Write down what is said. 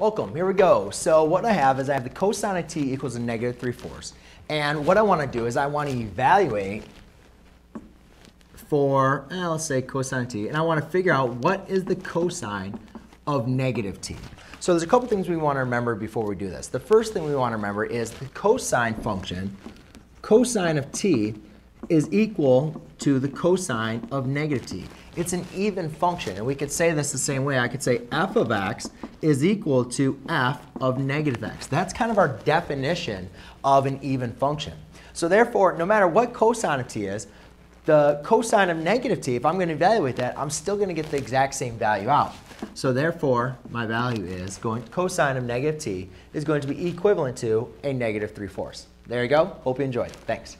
Welcome, here we go. So what I have is I have the cosine of t equals a negative 3 fourths. And what I want to do is I want to evaluate for, eh, let's say cosine of t, and I want to figure out what is the cosine of negative t. So there's a couple things we want to remember before we do this. The first thing we want to remember is the cosine function, cosine of t, is equal to the cosine of negative t. It's an even function, and we could say this the same way. I could say f of x is equal to f of negative x. That's kind of our definition of an even function. So therefore, no matter what cosine of t is, the cosine of negative t, if I'm going to evaluate that, I'm still going to get the exact same value out. So therefore, my value is going cosine of negative t is going to be equivalent to a negative 3 fourths. There you go. Hope you enjoyed. Thanks.